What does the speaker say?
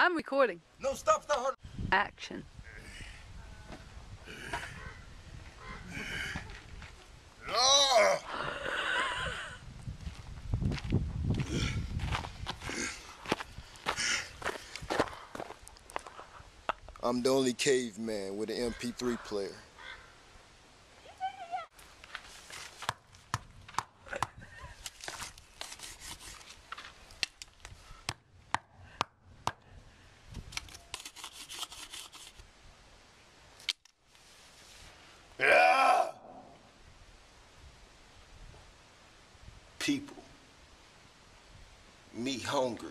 I'm recording. No, stop, stop. Action. Ah! I'm the only caveman with an MP3 player. people. Me hungry.